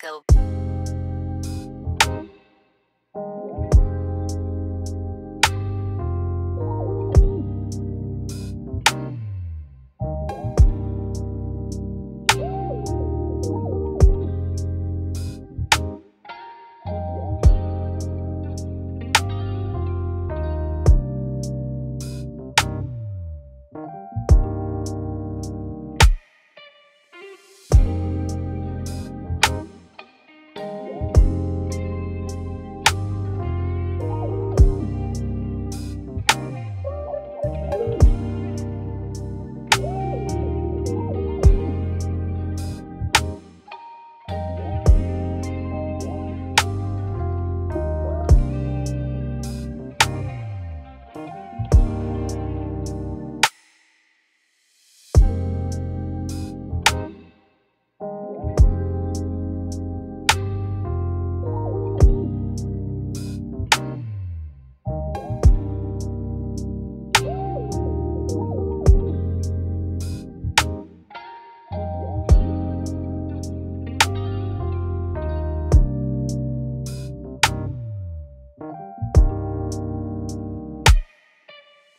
Go.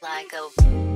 like a